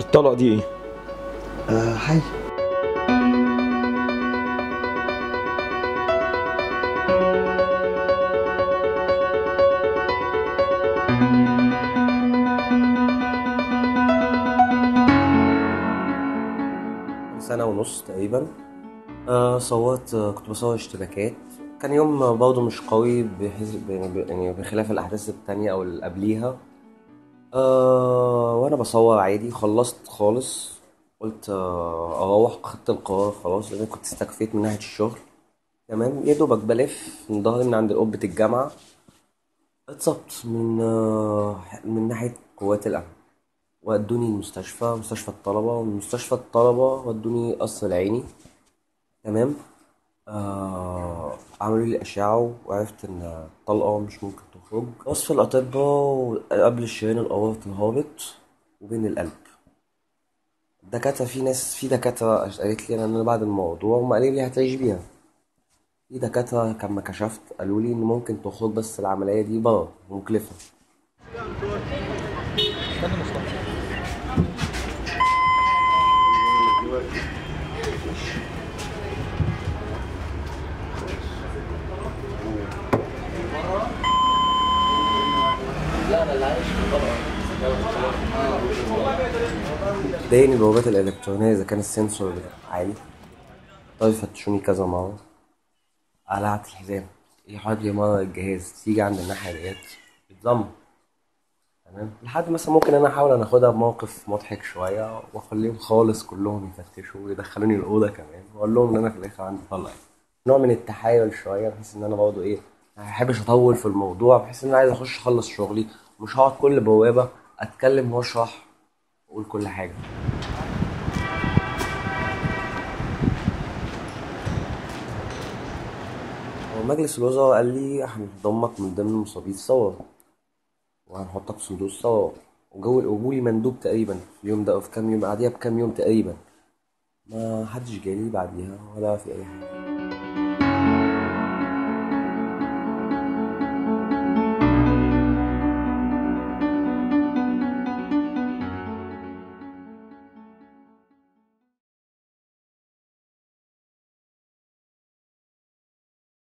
الطلقة دي إيه؟ آه حي. سنة ونص تقريبا. آه صورت آه كنت بصور اشتباكات. كان يوم برضه مش قوي بحيث يعني يعني بخلاف الأحداث التانية أو اللي قبليها. آه وأنا بصور عادي خلصت خالص قلت آه أروح خدت القرار خلاص لأن كنت استكفيت من ناحية الشغل. تمام؟ يا دوبك بلف من ظهري من عند قبة الجامعة. اتصبت من آه من ناحية قوات الأمن. ودوني المستشفى مستشفى الطلبة ومن مستشفى الطلبة ودوني قصر العيني. تمام؟ آه عملوا لي أشعة وعرفت إن الطلقة مش ممكن تخرج. وصف الأطباء قبل الشريان الأورطي هابط وبين القلب. الدكاترة في ناس في دكاترة قالت لي أنا بعد الموضوع وما قالوا لي هتعيش بيها. في دكاترة كما كشفت قالوا لي إن ممكن تخرج بس العملية دي بره مكلفة. ضايقني البوابات الإلكترونية إذا كان السنسور عالي. طيب يفتشوني كذا مرة. قلعت الحزام. يقعد لي مرة الجهاز. تيجي عند الناحية ديت. بتضم تمام؟ لحد مثلا ممكن أنا أحاول أنا أخدها بموقف مضحك شوية وأخليهم خالص كلهم يفتشوا ويدخلوني الأوضة كمان. وأقول لهم إن أنا في الآخر عندي طلع نوع من التحايل شوية. بحيث إن أنا برضه إيه ما بحبش أطول في الموضوع. بحيث إن أنا عايز أخش أخلص شغلي. مش هقعد كل بوابة أتكلم وأشرح وأقول كل حاجة. ومجلس الوزراء قال لي هنضمك من ضمن مصابيح الثورة وهنحطك في صندوق الثورة وجو وجولي مندوب تقريبا في اليوم ده أو في كام يوم بعديها بكام يوم تقريبا. ما حدش جالي بعديها ولا في أي حاجة.